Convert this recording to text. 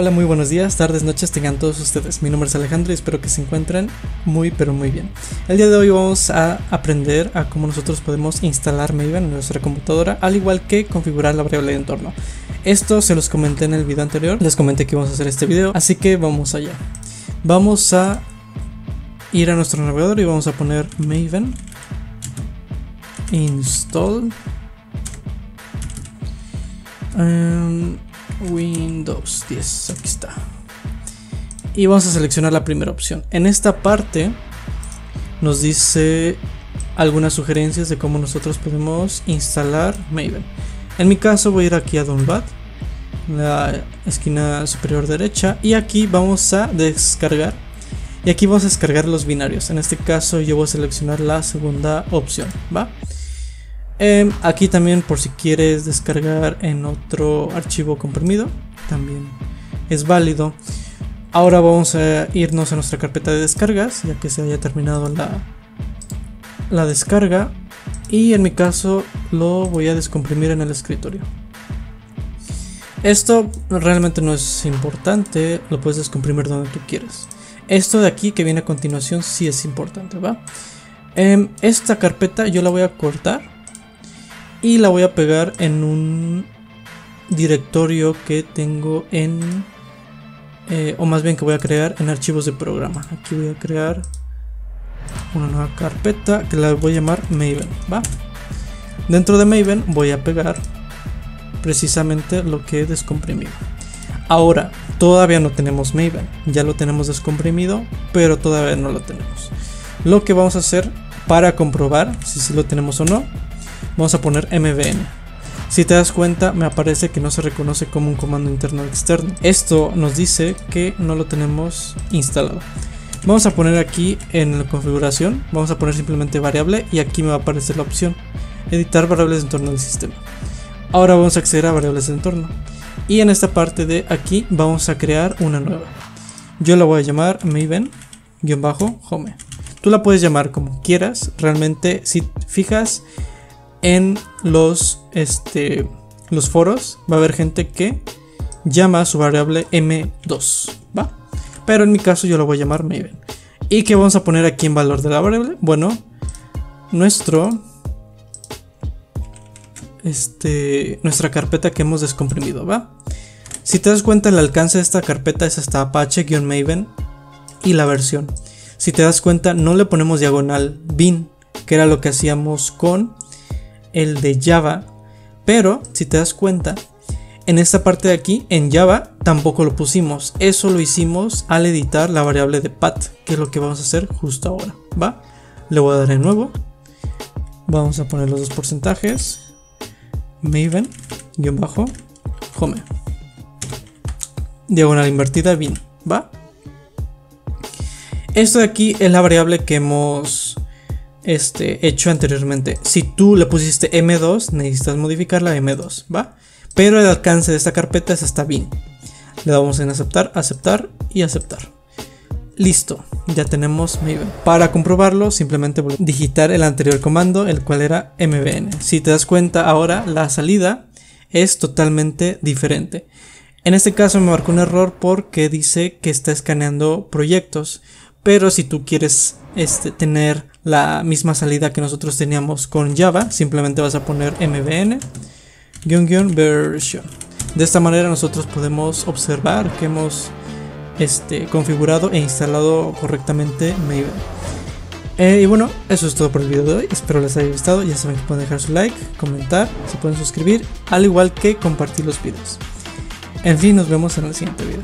Hola, muy buenos días, tardes, noches, tengan todos ustedes. Mi nombre es Alejandro y espero que se encuentren muy pero muy bien. El día de hoy vamos a aprender a cómo nosotros podemos instalar Maven en nuestra computadora, al igual que configurar la variable de entorno. Esto se los comenté en el video anterior, les comenté que íbamos a hacer este video, así que vamos allá. Vamos a ir a nuestro navegador y vamos a poner Maven install um, Windows 10, aquí está. Y vamos a seleccionar la primera opción. En esta parte nos dice algunas sugerencias de cómo nosotros podemos instalar Maven. En mi caso voy a ir aquí a Download, la esquina superior derecha, y aquí vamos a descargar. Y aquí vamos a descargar los binarios. En este caso yo voy a seleccionar la segunda opción, ¿va? Em, aquí también por si quieres descargar en otro archivo comprimido, también es válido. Ahora vamos a irnos a nuestra carpeta de descargas, ya que se haya terminado la, la descarga. Y en mi caso lo voy a descomprimir en el escritorio. Esto realmente no es importante, lo puedes descomprimir donde tú quieras. Esto de aquí que viene a continuación sí es importante, ¿va? Em, esta carpeta yo la voy a cortar y la voy a pegar en un directorio que tengo en eh, o más bien que voy a crear en archivos de programa. Aquí voy a crear una nueva carpeta que la voy a llamar Maven va dentro de Maven voy a pegar precisamente lo que he descomprimido. Ahora todavía no tenemos Maven. Ya lo tenemos descomprimido pero todavía no lo tenemos. Lo que vamos a hacer para comprobar si sí lo tenemos o no vamos a poner mbn. Si te das cuenta, me aparece que no se reconoce como un comando interno externo. Esto nos dice que no lo tenemos instalado. Vamos a poner aquí en la configuración, vamos a poner simplemente variable y aquí me va a aparecer la opción editar variables de entorno del sistema. Ahora vamos a acceder a variables de entorno y en esta parte de aquí vamos a crear una nueva. Yo la voy a llamar maven-home. Tú la puedes llamar como quieras, realmente si fijas en los, este, los foros va a haber gente que llama a su variable m2, ¿va? Pero en mi caso yo lo voy a llamar Maven. ¿Y qué vamos a poner aquí en valor de la variable? Bueno, nuestro este, nuestra carpeta que hemos descomprimido, ¿va? Si te das cuenta, el alcance de esta carpeta es hasta apache-maven y la versión. Si te das cuenta, no le ponemos diagonal bin, que era lo que hacíamos con el de Java, pero si te das cuenta, en esta parte de aquí, en Java, tampoco lo pusimos. Eso lo hicimos al editar la variable de path, que es lo que vamos a hacer justo ahora. ¿Va? Le voy a dar de nuevo. Vamos a poner los dos porcentajes. Maven, guion bajo, home. Diagonal invertida, bin. ¿Va? Esto de aquí es la variable que hemos este, hecho anteriormente. Si tú le pusiste M2, necesitas modificarla a M2, ¿va? Pero el alcance de esta carpeta es hasta bin. Le damos en aceptar, aceptar y aceptar. Listo, ya tenemos Maven. Para comprobarlo, simplemente digitar el anterior comando, el cual era mbn. Si te das cuenta ahora, la salida es totalmente diferente. En este caso me marcó un error porque dice que está escaneando proyectos. Pero si tú quieres este, tener la misma salida que nosotros teníamos con Java, simplemente vas a poner mbn version. De esta manera nosotros podemos observar que hemos este, configurado e instalado correctamente Maven. Eh, y bueno, eso es todo por el video de hoy. Espero les haya gustado. Ya saben que pueden dejar su like, comentar, se pueden suscribir, al igual que compartir los videos. En fin, nos vemos en el siguiente video.